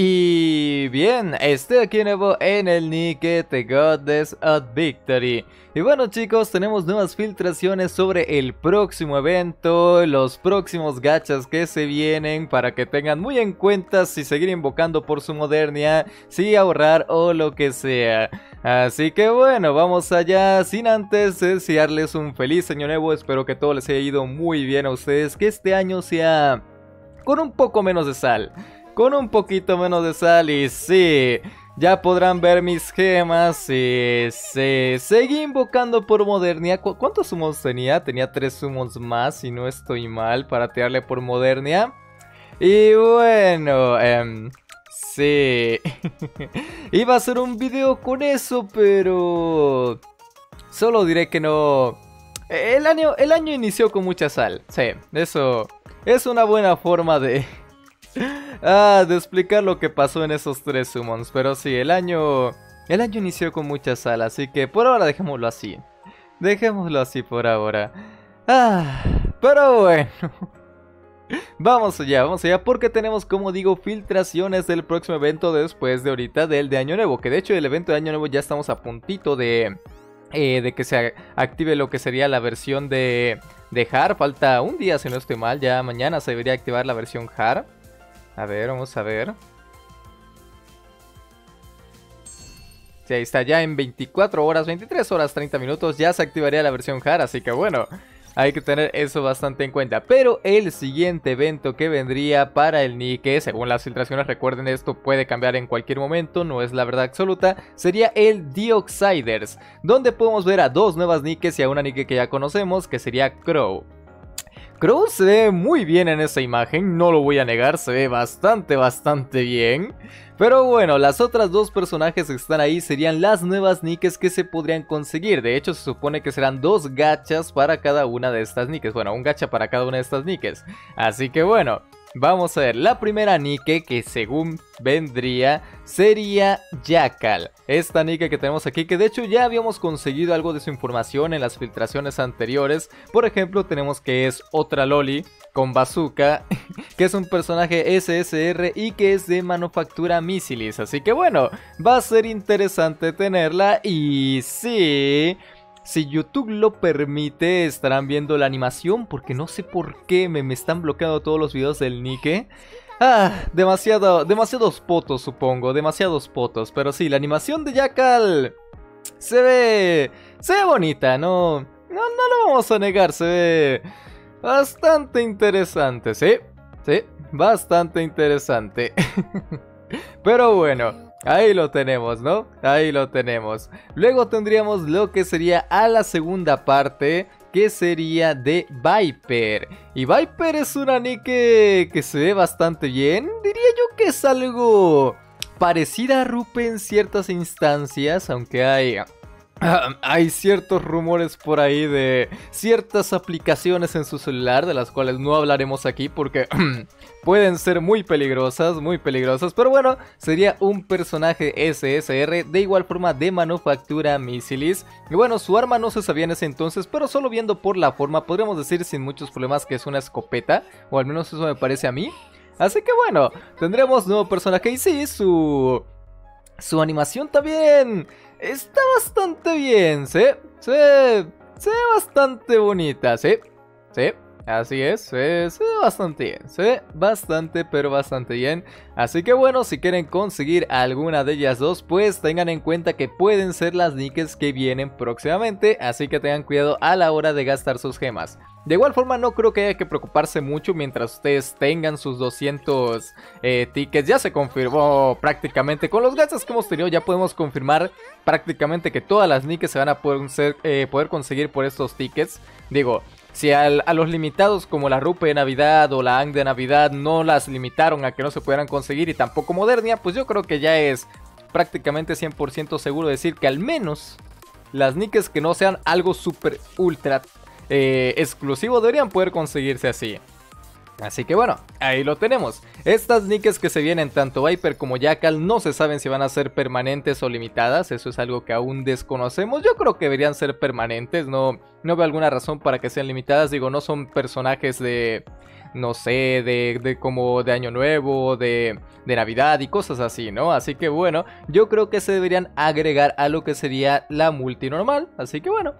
Y bien, estoy aquí nuevo en el Nike The Goddess of Victory. Y bueno chicos, tenemos nuevas filtraciones sobre el próximo evento, los próximos gachas que se vienen para que tengan muy en cuenta si seguir invocando por su modernia, si ahorrar o lo que sea. Así que bueno, vamos allá, sin antes desearles un feliz año nuevo, espero que todo les haya ido muy bien a ustedes, que este año sea con un poco menos de sal con un poquito menos de sal y sí, ya podrán ver mis gemas y sí, seguí invocando por Modernia. ¿Cuántos summons tenía? Tenía tres summons más si no estoy mal para tirarle por Modernia. Y bueno, eh, sí, iba a hacer un video con eso, pero solo diré que no... El año, el año inició con mucha sal, sí, eso es una buena forma de ah, de explicar lo que pasó en esos tres summons. Pero sí, el año... El año inició con mucha sal, así que por ahora dejémoslo así. Dejémoslo así por ahora. Ah, pero bueno. Vamos allá, vamos allá, porque tenemos, como digo, filtraciones del próximo evento después de ahorita del de Año Nuevo. Que de hecho el evento de Año Nuevo ya estamos a puntito de... Eh, de que se active lo que sería la versión de, de HAR. Falta un día, si no estoy mal, ya mañana se debería activar la versión HAR. A ver, vamos a ver. Sí, ahí está, ya en 24 horas, 23 horas, 30 minutos ya se activaría la versión HAR, así que bueno, hay que tener eso bastante en cuenta. Pero el siguiente evento que vendría para el Nike, según las filtraciones, recuerden esto puede cambiar en cualquier momento, no es la verdad absoluta, sería el Dioxiders, donde podemos ver a dos nuevas Nikes y a una Nike que ya conocemos, que sería Crow. Crow se ve muy bien en esa imagen, no lo voy a negar, se ve bastante, bastante bien. Pero bueno, las otras dos personajes que están ahí serían las nuevas niques que se podrían conseguir. De hecho, se supone que serán dos gachas para cada una de estas niques. Bueno, un gacha para cada una de estas niques. Así que bueno, Vamos a ver, la primera Nike que según vendría sería Jackal. Esta Nike que tenemos aquí, que de hecho ya habíamos conseguido algo de su información en las filtraciones anteriores. Por ejemplo, tenemos que es otra Loli con bazooka, que es un personaje SSR y que es de manufactura Missilis. Así que bueno, va a ser interesante tenerla y sí... Si YouTube lo permite, estarán viendo la animación porque no sé por qué me, me están bloqueando todos los videos del Nike. Ah, demasiado, demasiados potos supongo, demasiados potos. Pero sí, la animación de Jackal se ve, se ve bonita, no, no, no lo vamos a negar, se ve bastante interesante, sí, sí, bastante interesante. Pero bueno, Ahí lo tenemos, ¿no? Ahí lo tenemos. Luego tendríamos lo que sería a la segunda parte, que sería de Viper. Y Viper es una nick que, se ve bastante bien. Diría yo que es algo parecida a Rupe en ciertas instancias, aunque hay hay ciertos rumores por ahí de ciertas aplicaciones en su celular de las cuales no hablaremos aquí porque pueden ser muy peligrosas, muy peligrosas. Pero bueno, sería un personaje SSR de igual forma de manufactura Missilis. Y bueno, su arma no se sabía en ese entonces, pero solo viendo por la forma podríamos decir sin muchos problemas que es una escopeta, o al menos eso me parece a mí. Así que bueno, tendremos nuevo personaje y sí, su... Su animación también está bastante bien, ¿sí? Se ve bastante bonita, ¿sí? ¿Sí? Así es, se, ve bastante bien, se ve bastante pero bastante bien. Así que bueno, si quieren conseguir alguna de ellas dos, pues tengan en cuenta que pueden ser las nickels que vienen próximamente, así que tengan cuidado a la hora de gastar sus gemas. De igual forma no creo que haya que preocuparse mucho mientras ustedes tengan sus 200 eh, tickets. Ya se confirmó prácticamente. Con los gastos que hemos tenido ya podemos confirmar prácticamente que todas las nickels se van a poder, eh, poder conseguir por estos tickets. Digo, si a los limitados como la Rupe de Navidad o la Ang de Navidad no las limitaron a que no se pudieran conseguir y tampoco Modernia, pues yo creo que ya es prácticamente 100% seguro decir que al menos las nickels que no sean algo super ultra eh, exclusivo deberían poder conseguirse así. Así que bueno, ahí lo tenemos. Estas niques que se vienen tanto Viper como Jackal no se saben si van a ser permanentes o limitadas. Eso es algo que aún desconocemos. Yo creo que deberían ser permanentes. No, no veo alguna razón para que sean limitadas. Digo, no son personajes de, no sé, de, de como de Año Nuevo, de, de Navidad y cosas así, ¿no? Así que bueno, yo creo que se deberían agregar a lo que sería la multi normal. Así que bueno,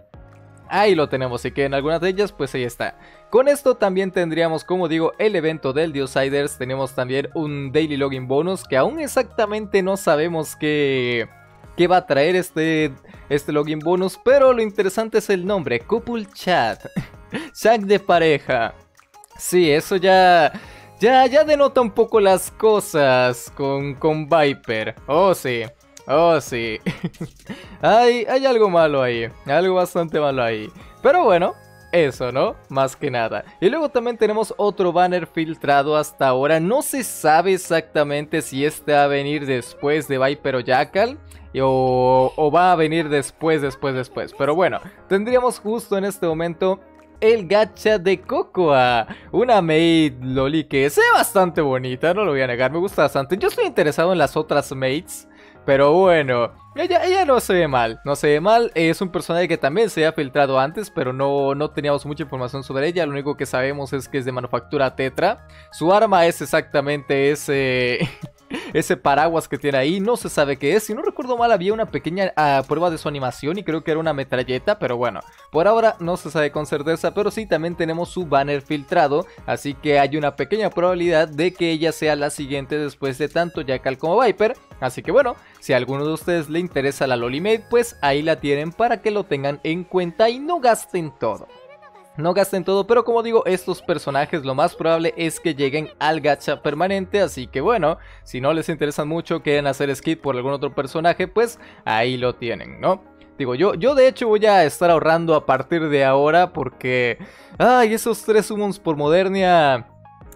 Ahí lo tenemos, y que en algunas de ellas pues ahí está. Con esto también tendríamos, como digo, el evento del Diosiders. Tenemos también un Daily Login Bonus que aún exactamente no sabemos qué, qué va a traer este, este Login Bonus. Pero lo interesante es el nombre, Couple Chat. Chat de pareja. Sí, eso ya... Ya, ya denota un poco las cosas con, con Viper. Oh, sí. Oh, sí. hay, hay algo malo ahí. Algo bastante malo ahí. Pero bueno, eso, ¿no? Más que nada. Y luego también tenemos otro banner filtrado hasta ahora. No se sabe exactamente si este va a venir después de Viper o Jackal. O, va a venir después, después, después. Pero bueno, tendríamos justo en este momento el gacha de Cocoa. Una maid loli que se ve bastante bonita, no lo voy a negar, me gusta bastante. Yo estoy interesado en las otras maids. Pero bueno, ella, ella no se ve mal, no se ve mal. Es un personaje que también se ha filtrado antes, pero no, no teníamos mucha información sobre ella. Lo único que sabemos es que es de manufactura Tetra. Su arma es exactamente ese... ese paraguas que tiene ahí, no se sabe qué es. Si no recuerdo mal, había una pequeña ah, prueba de su animación y creo que era una metralleta, pero bueno, por ahora no se sabe con certeza, pero sí también tenemos su banner filtrado, así que hay una pequeña probabilidad de que ella sea la siguiente después de tanto Jackal como Viper. Así que bueno, si a alguno de ustedes le interesa la Lolimate, pues ahí la tienen para que lo tengan en cuenta y no gasten todo. No gasten todo, pero como digo, estos personajes lo más probable es que lleguen al gacha permanente, así que bueno, si no les interesan mucho, quieren hacer skip por algún otro personaje, pues ahí lo tienen, ¿no? Digo, yo, yo de hecho voy a estar ahorrando a partir de ahora porque... Ay, esos tres summons por Modernia...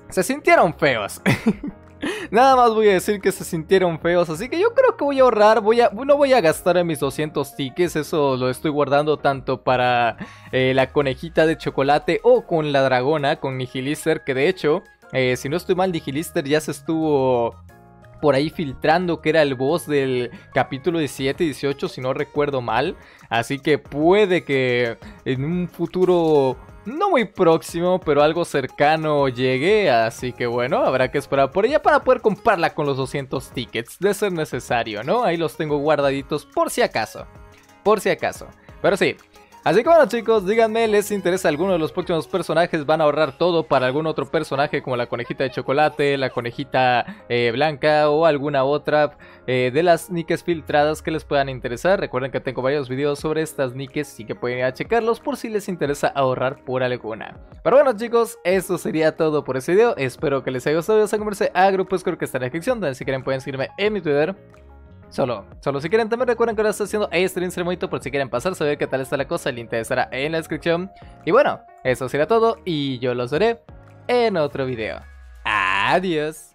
Se sintieron feos. Nada más voy a decir que se sintieron feos, así que yo creo que voy a ahorrar, voy a, no voy a gastar en mis 200 tickets, eso lo estoy guardando tanto para eh, la conejita de chocolate o con la dragona, con Nihilister, que de hecho, eh, si no estoy mal, Nihilister ya se estuvo por ahí filtrando que era el boss del capítulo 17 y 18 si no recuerdo mal. Así que puede que en un futuro no muy próximo, pero algo cercano llegue, así que bueno, habrá que esperar por ella para poder comprarla con los 200 tickets, de ser necesario, ¿no? Ahí los tengo guardaditos por si acaso, por si acaso. Pero sí, Así que bueno chicos, díganme, ¿les interesa alguno de los próximos personajes? ¿Van a ahorrar todo para algún otro personaje como la conejita de chocolate, la conejita eh, blanca o alguna otra eh, de las niques filtradas que les puedan interesar? Recuerden que tengo varios videos sobre estas niques y que pueden ir a checarlos por si les interesa ahorrar por alguna. Pero bueno chicos, eso sería todo por este video. Espero que les haya gustado. Ya converse a grupos, creo que está en la descripción, donde si quieren pueden seguirme en mi Twitter. Solo, solo si quieren también recuerden que ahora estoy haciendo stream por si quieren pasar a ver qué tal está la cosa, el link estará en la descripción. Y bueno, eso será todo y yo los veré en otro video. Adiós.